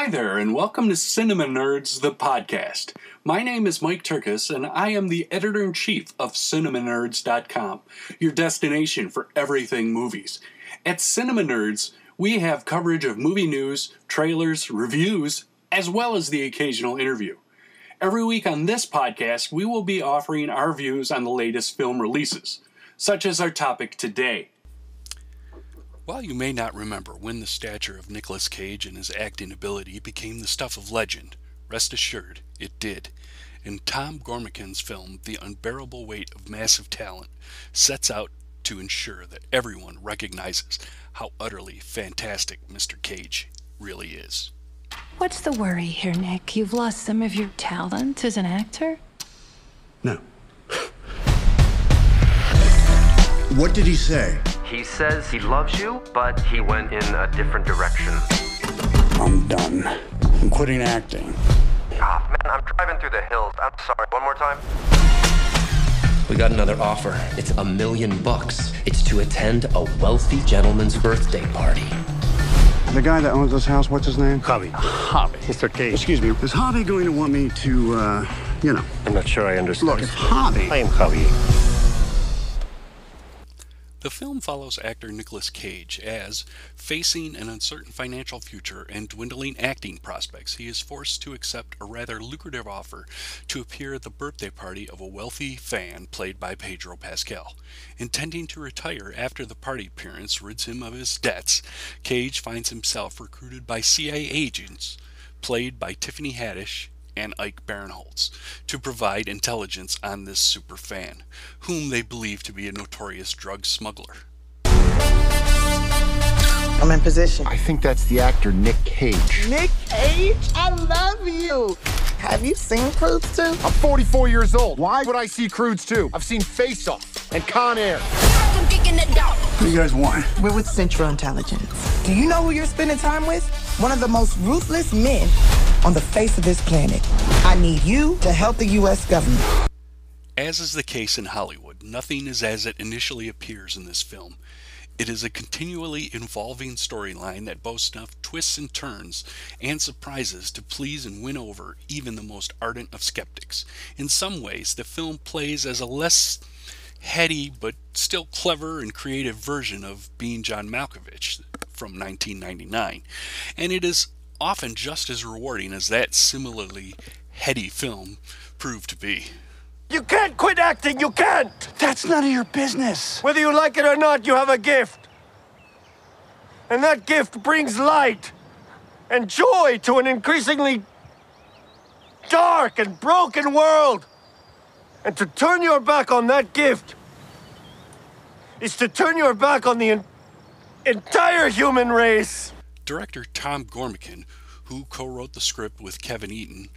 Hi there, and welcome to Cinema Nerdz, the podcast. My name is Mike Tyrkus, and I am the editor in chief of CinemaNerdz.com, your destination for everything movies. At Cinema Nerdz, we have coverage of movie news, trailers, reviews, as well as the occasional interview. Every week on this podcast, we will be offering our views on the latest film releases, such as our topic today. While you may not remember when the stature of Nicolas Cage and his acting ability became the stuff of legend, rest assured it did. And Tom Gormican's film, The Unbearable Weight of Massive Talent, sets out to ensure that everyone recognizes how utterly fantastic Mr. Cage really is. What's the worry here, Nick? You've lost some of your talent as an actor? No. what did he say? He says he loves you, but he went in a different direction. I'm done. I'm quitting acting. Ah, man, I'm driving through the hills. I'm sorry. One more time. We got another offer. It's a million bucks. It's to attend a wealthy gentleman's birthday party. The guy that owns this house, what's his name? Javi. Javi. Mr. Cage. Excuse me. Is Javi going to want me to, uh, you know? I'm not sure I understand. Look, it's Javi. I am Javi. The film follows actor Nicolas Cage as, facing an uncertain financial future and dwindling acting prospects, he is forced to accept a rather lucrative offer to appear at the birthday party of a wealthy fan played by Pedro Pascal. Intending to retire after the party appearance rids him of his debts, Cage finds himself recruited by CIA agents, played by Tiffany Haddish and Ike Barinholtz to provide intelligence on this super fan, whom they believe to be a notorious drug smuggler. I'm in position. I think that's the actor Nick Cage. Nick Cage, I love you. Have you seen Croods 2? I'm 44 years old. Why would I see Croods 2? I've seen Face Off and Con Air. What do you guys want? We're with Central Intelligence. Do you know who you're spending time with? One of the most ruthless men on the face of this planet. I need you to help the U.S. government. As is the case in Hollywood, nothing is as it initially appears in this film. It is a continually evolving storyline that boasts enough twists and turns and surprises to please and win over even the most ardent of skeptics. In some ways, the film plays as a less heady but still clever and creative version of Being John Malkovich from 1999, and it is often just as rewarding as that similarly heady film proved to be. You can't quit acting, you can't! That's none of your business. Whether you like it or not, you have a gift. And that gift brings light and joy to an increasingly dark and broken world. And to turn your back on that gift is to turn your back on the en- entire human race. Director Tom Gormican, who co wrote the script with Kevin Etten,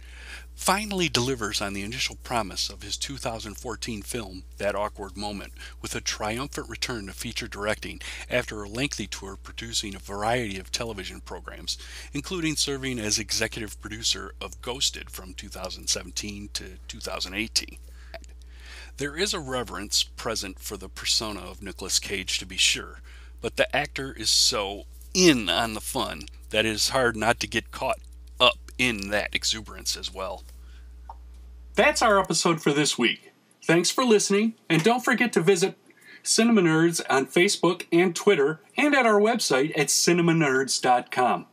finally delivers on the initial promise of his 2014 film, That Awkward Moment, with a triumphant return to feature directing after a lengthy tour producing a variety of television programs, including serving as executive producer of Ghosted from 2017 to 2018. There is a reverence present for the persona of Nicolas Cage, to be sure, but the actor is so in on the fun that it is hard not to get caught up in that exuberance as well. That's our episode for this week. Thanks for listening, and don't forget to visit Cinema Nerdz on Facebook and Twitter, and at our website at cinemanerdz.com.